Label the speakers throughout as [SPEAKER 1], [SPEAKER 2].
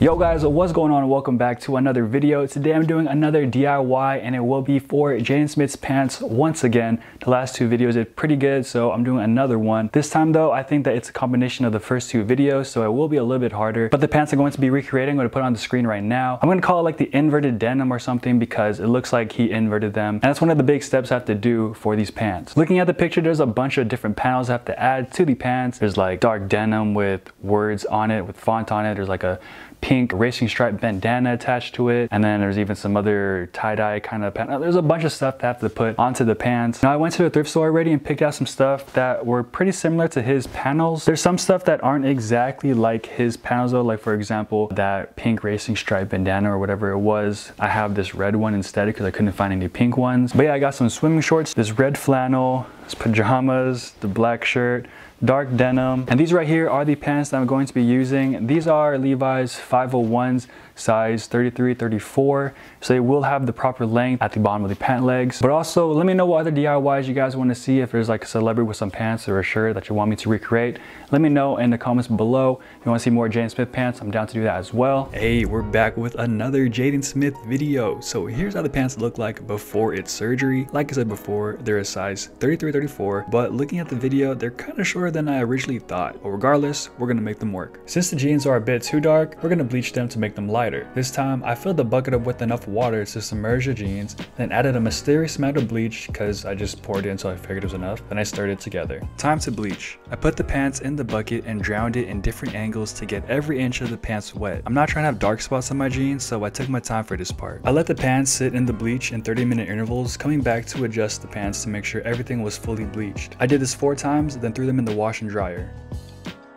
[SPEAKER 1] Yo guys, what's going on? Welcome back to another video. Today I'm doing another DIY and it will be for Jaden Smith's pants once again. The last two videos did pretty good, so I'm doing another one. This time though, I think that it's a combination of the first two videos, so it will be a little bit harder. But the pants I'm going to be recreating, I'm going to put on the screen right now. I'm going to call it like the inverted denim or something because it looks like he inverted them. And that's one of the big steps I have to do for these pants. Looking at the picture, there's a bunch of different panels I have to add to the pants. There's like dark denim with words on it, with font on it. There's like a pink racing stripe bandana attached to it. And then there's even some other tie-dye kind of pants. Uh, there's a bunch of stuff I have to put onto the pants. Now I went to the thrift store already and picked out some stuff that were pretty similar to his panels. There's some stuff that aren't exactly like his panels though. Like for example, that pink racing stripe bandana or whatever it was. I have this red one instead because I couldn't find any pink ones. But yeah, I got some swimming shorts, this red flannel, pajamas, the black shirt, dark denim. And these right here are the pants that I'm going to be using. These are Levi's 501s size 33, 34. So they will have the proper length at the bottom of the pant legs. But also let me know what other DIYs you guys want to see. If there's like a celebrity with some pants or a shirt that you want me to recreate, let me know in the comments below. If you want to see more Jaden Smith pants, I'm down to do that as well. Hey, we're back with another Jaden Smith video. So here's how the pants look like before its surgery. Like I said before, they're a size 33, 34, but looking at the video, they're kind of shorter than I originally thought. But regardless, we're gonna make them work. Since the jeans are a bit too dark, we're gonna bleach them to make them lighter lighter. This time, I filled the bucket up with enough water to submerge the jeans, then added a mysterious amount of bleach because I just poured it until I figured it was enough, then I stirred it together. Time to bleach. I put the pants in the bucket and drowned it in different angles to get every inch of the pants wet. I'm not trying to have dark spots on my jeans, so I took my time for this part. I let the pants sit in the bleach in 30 minute intervals, coming back to adjust the pants to make sure everything was fully bleached. I did this four times, then threw them in the wash and dryer.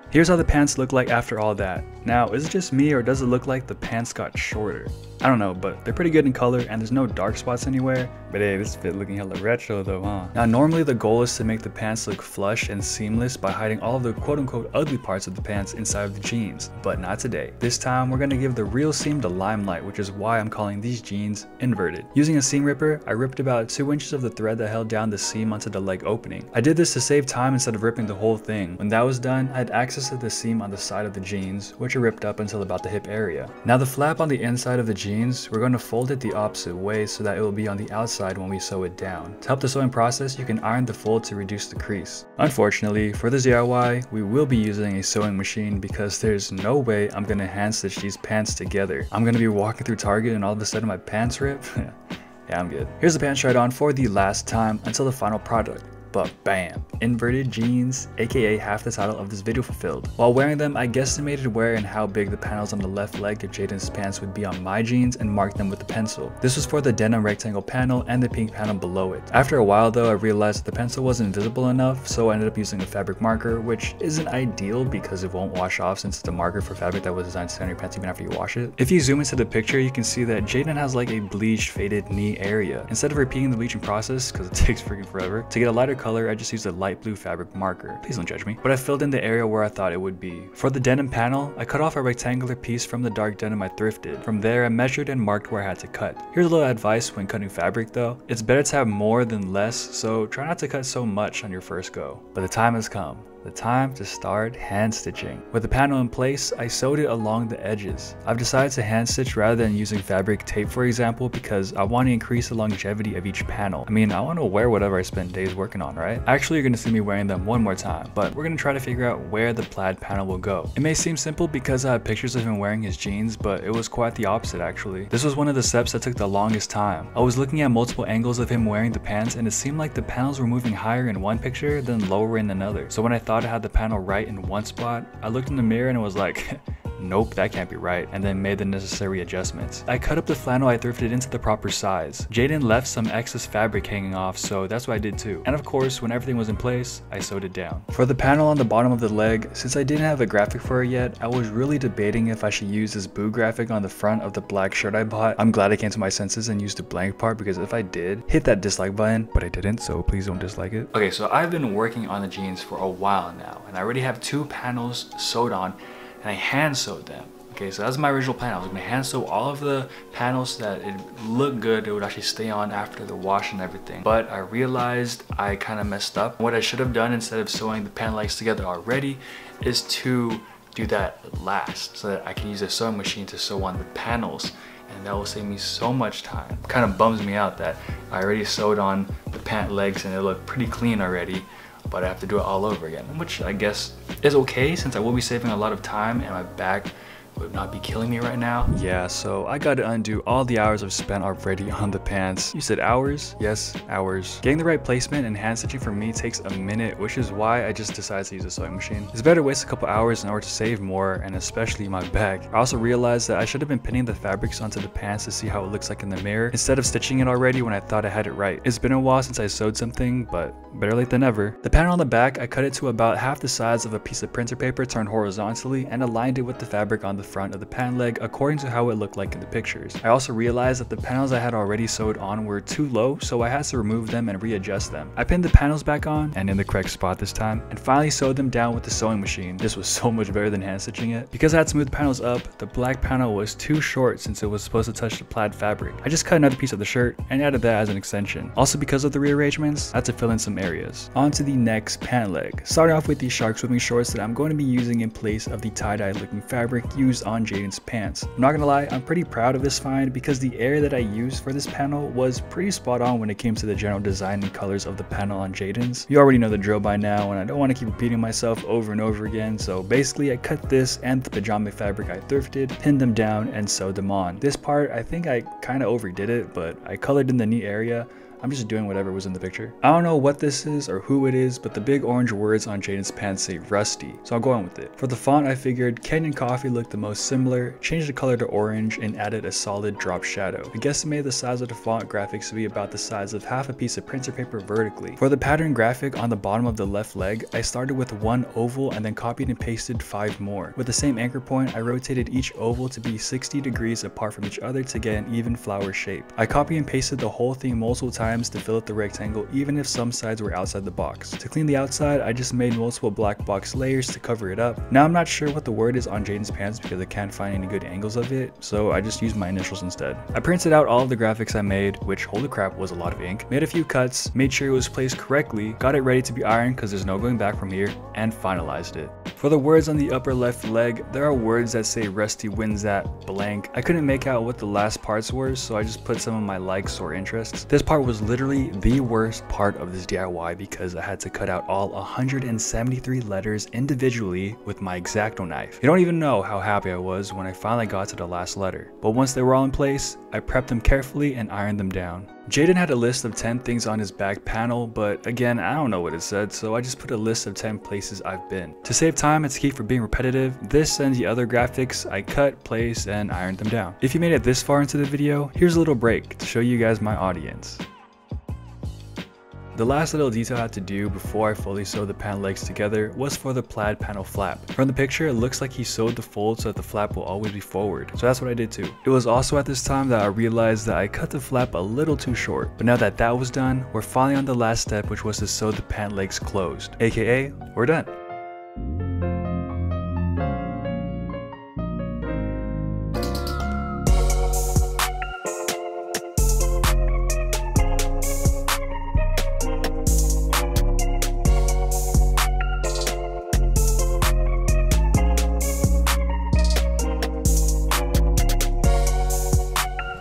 [SPEAKER 1] Here's how the pants look like after all that. Now, is it just me or does it look like the pants got shorter? I don't know, but they're pretty good in color and there's no dark spots anywhere. But hey, this fit looking hella retro though, huh? Now, normally the goal is to make the pants look flush and seamless by hiding all the quote unquote ugly parts of the pants inside of the jeans, but not today. This time, we're gonna give the real seam the limelight, which is why I'm calling these jeans inverted. Using a seam ripper, I ripped about 2 inches of the thread that held down the seam onto the leg opening. I did this to save time instead of ripping the whole thing. When that was done, I had access to the seam on the side of the jeans, which are ripped up until about the hip area. Now the flap on the inside of the jeans jeans, we're going to fold it the opposite way so that it will be on the outside when we sew it down. To help the sewing process, you can iron the fold to reduce the crease. Unfortunately, for this DIY, we will be using a sewing machine because there's no way I'm going to hand stitch these pants together. I'm going to be walking through Target and all of a sudden my pants rip? yeah, I'm good. Here's the pants tried on for the last time until the final product but bam, inverted jeans, aka half the title of this video fulfilled. While wearing them, I guesstimated where and how big the panels on the left leg of Jaden's pants would be on my jeans and marked them with a pencil. This was for the denim rectangle panel and the pink panel below it. After a while though, I realized the pencil wasn't visible enough, so I ended up using a fabric marker, which isn't ideal because it won't wash off since it's a marker for fabric that was designed to stay on your pants even after you wash it. If you zoom into the picture, you can see that Jaden has like a bleached faded knee area. Instead of repeating the bleaching process, because it takes freaking forever, to get a lighter color, I just used a light blue fabric marker. Please don't judge me. But I filled in the area where I thought it would be. For the denim panel, I cut off a rectangular piece from the dark denim I thrifted. From there, I measured and marked where I had to cut. Here's a little advice when cutting fabric though. It's better to have more than less, so try not to cut so much on your first go. But the time has come the time to start hand stitching. With the panel in place, I sewed it along the edges. I've decided to hand stitch rather than using fabric tape for example because I want to increase the longevity of each panel. I mean, I want to wear whatever I spend days working on, right? Actually, you're going to see me wearing them one more time, but we're going to try to figure out where the plaid panel will go. It may seem simple because I have pictures of him wearing his jeans, but it was quite the opposite actually. This was one of the steps that took the longest time. I was looking at multiple angles of him wearing the pants and it seemed like the panels were moving higher in one picture than lower in another. So when I thought thought I had the panel right in one spot, I looked in the mirror and it was like, nope, that can't be right, and then made the necessary adjustments. I cut up the flannel I thrifted into the proper size. Jaden left some excess fabric hanging off, so that's what I did too. And of course, when everything was in place, I sewed it down. For the panel on the bottom of the leg, since I didn't have a graphic for it yet, I was really debating if I should use this boo graphic on the front of the black shirt I bought. I'm glad I came to my senses and used the blank part because if I did, hit that dislike button, but I didn't, so please don't dislike it. Okay, so I've been working on the jeans for a while now, and I already have two panels sewed on, and I hand sewed them. Okay, so that's my original plan. I was gonna hand sew all of the panels so that it looked good. It would actually stay on after the wash and everything. But I realized I kind of messed up. What I should have done instead of sewing the panel legs together already is to do that last so that I can use a sewing machine to sew on the panels and that will save me so much time. Kind of bums me out that I already sewed on the pant legs and it looked pretty clean already but I have to do it all over again, which I guess is okay since I will be saving a lot of time and my back would not be killing me right now. Yeah, so I gotta undo all the hours I've spent already on the pants. You said hours? Yes, hours. Getting the right placement and hand stitching for me takes a minute, which is why I just decided to use a sewing machine. It's better to waste a couple hours in order to save more, and especially my back. I also realized that I should have been pinning the fabrics onto the pants to see how it looks like in the mirror, instead of stitching it already when I thought I had it right. It's been a while since I sewed something, but better late than never. The panel on the back, I cut it to about half the size of a piece of printer paper turned horizontally and aligned it with the fabric on the front of the pan leg according to how it looked like in the pictures. I also realized that the panels I had already sewed on were too low, so I had to remove them and readjust them. I pinned the panels back on, and in the correct spot this time, and finally sewed them down with the sewing machine. This was so much better than hand stitching it. Because I had smoothed the panels up, the black panel was too short since it was supposed to touch the plaid fabric. I just cut another piece of the shirt and added that as an extension. Also because of the rearrangements, I had to fill in some areas. On to the next pant leg. Starting off with these shark swimming shorts that I'm going to be using in place of the tie-dye looking fabric used on Jaden's pants. I'm not gonna lie, I'm pretty proud of this find because the area that I used for this panel was pretty spot on when it came to the general design and colors of the panel on Jaden's. You already know the drill by now and I don't want to keep repeating myself over and over again, so basically I cut this and the pajama fabric I thrifted, pinned them down, and sewed them on. This part, I think I kind of overdid it, but I colored in the knee area I'm just doing whatever was in the picture. I don't know what this is or who it is, but the big orange words on Jaden's pants say Rusty, so I'll go on with it. For the font, I figured Kenyan Coffee looked the most similar, changed the color to orange, and added a solid drop shadow. I guesstimated the size of the font graphics to be about the size of half a piece of printer paper vertically. For the pattern graphic on the bottom of the left leg, I started with one oval and then copied and pasted five more. With the same anchor point, I rotated each oval to be 60 degrees apart from each other to get an even flower shape. I copy and pasted the whole thing multiple times times to fill out the rectangle even if some sides were outside the box. To clean the outside, I just made multiple black box layers to cover it up. Now I'm not sure what the word is on Jaden's pants because I can't find any good angles of it, so I just used my initials instead. I printed out all of the graphics I made, which holy crap was a lot of ink, made a few cuts, made sure it was placed correctly, got it ready to be ironed because there's no going back from here, and finalized it. For the words on the upper left leg, there are words that say Rusty wins at blank. I couldn't make out what the last parts were, so I just put some of my likes or interests. This part was literally the worst part of this DIY because I had to cut out all 173 letters individually with my X-Acto knife. You don't even know how happy I was when I finally got to the last letter. But once they were all in place, I prepped them carefully and ironed them down. Jaden had a list of 10 things on his back panel, but again, I don't know what it said, so I just put a list of 10 places I've been. To save time and to keep from being repetitive, this and the other graphics I cut, placed, and ironed them down. If you made it this far into the video, here's a little break to show you guys my audience. The last little detail I had to do before I fully sewed the pant legs together was for the plaid panel flap. From the picture, it looks like he sewed the fold so that the flap will always be forward. So that's what I did too. It was also at this time that I realized that I cut the flap a little too short. But now that that was done, we're finally on the last step which was to sew the pant legs closed. AKA, we're done.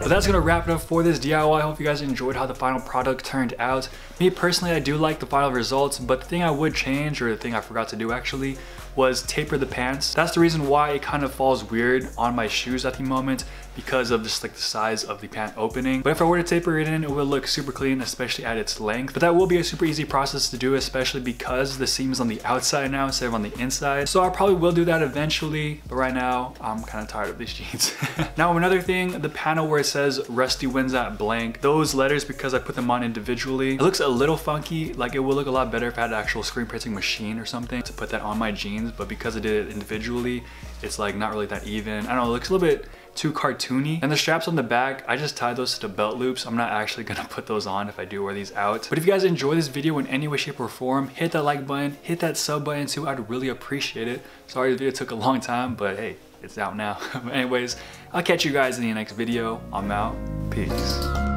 [SPEAKER 1] But that's gonna wrap it up for this DIY. I hope you guys enjoyed how the final product turned out. Me personally, I do like the final results, but the thing I would change, or the thing I forgot to do actually, was taper the pants. That's the reason why it kind of falls weird on my shoes at the moment because of just like the size of the pant opening. But if I were to taper it in, it would look super clean, especially at its length. But that will be a super easy process to do, especially because the seam is on the outside now instead of on the inside. So I probably will do that eventually, but right now I'm kind of tired of these jeans. now another thing, the panel where it says Rusty wins at blank, those letters, because I put them on individually, it looks a little funky. Like it would look a lot better if I had an actual screen printing machine or something to put that on my jeans but because I did it individually, it's like not really that even. I don't know, it looks a little bit too cartoony. And the straps on the back, I just tied those to the belt loops. I'm not actually gonna put those on if I do wear these out. But if you guys enjoy this video in any way, shape, or form, hit that like button, hit that sub button too. I'd really appreciate it. Sorry the video took a long time, but hey, it's out now. anyways, I'll catch you guys in the next video. I'm out. Peace.